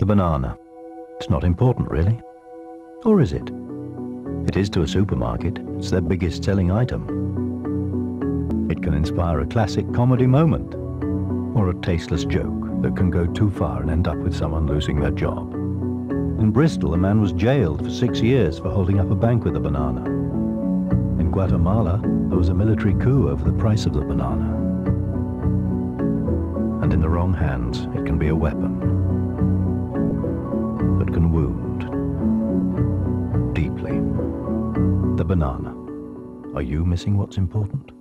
The banana. It's not important, really. Or is it? It is to a supermarket. It's their biggest selling item. It can inspire a classic comedy moment or a tasteless joke that can go too far and end up with someone losing their job. In Bristol, a man was jailed for six years for holding up a bank with a banana. In Guatemala, there was a military coup over the price of the banana. And in the wrong hands, it can be a weapon The banana. Are you missing what's important?